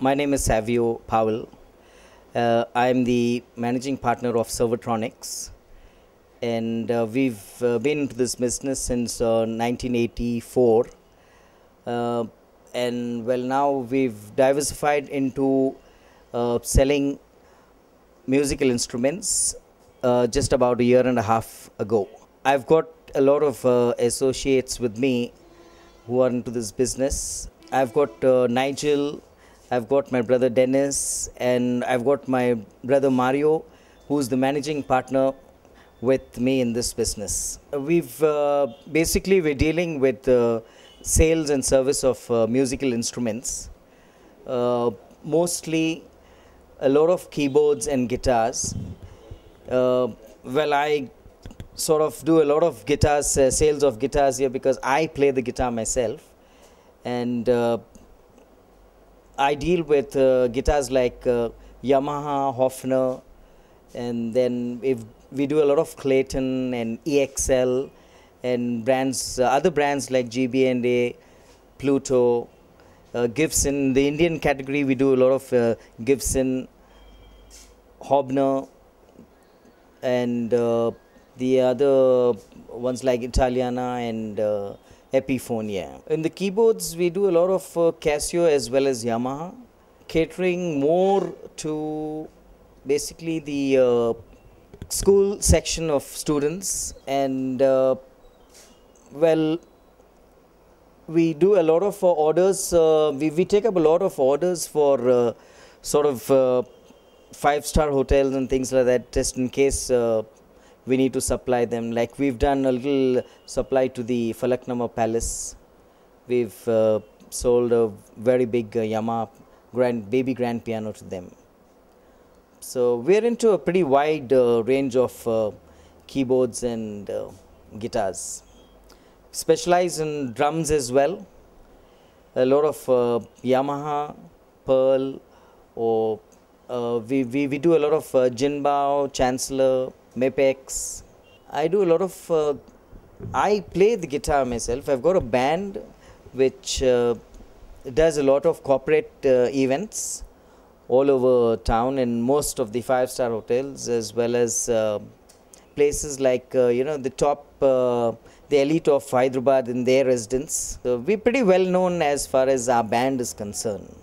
My name is Savio Powell. Uh, I'm the managing partner of Servotronics, and uh, we've uh, been into this business since 1984. Uh, uh, and well, now we've diversified into uh, selling musical instruments just about a year and a half ago. I've got a lot of associates with me who are into this business. I've got Nigel I've got my brother Dennis and I've got my brother Mario, who's the managing partner with me in this business. We've uh, basically we're dealing with uh, sales and service of uh, musical instruments, uh, mostly a lot of keyboards and guitars. Uh, well, I sort of do a lot of guitars, uh, sales of guitars here because I play the guitar myself, and I deal with uh, guitars like uh, Yamaha, Hofner, and then if we do a lot of Clayton and EXL and brands, uh, other brands like GB&A, Pluto, uh, Gibson. The Indian category, we do a lot of uh, Givson, Hobner, and uh, the other ones like Italiana and Epiphone. In the keyboards, we do a lot of uh, Casio as well as Yamaha, catering more to basically the uh, school section of students and uh, well we do a lot of uh, orders uh, we, we take up a lot of orders for uh, sort of five star hotels and things like that just in case we need to supply them. Like we've done a little supply to the Falaknuma Palace. We've uh, sold a very big uh, Yamaha grand baby grand piano to them. So we're into a pretty wide uh, range of uh, keyboards and uh, guitars. Specialize in drums as well. A lot of uh, Yamaha, Pearl, or we, we, we do a lot of Jinbao, Chancellor, Mapex. I do a lot of. Uh, I play the guitar myself. I've got a band which uh, does a lot of corporate uh, events all over town in most of the five star hotels as well as uh, places like uh, you know the top uh, the elite of Hyderabad in their residence. So we're pretty well known as far as our band is concerned.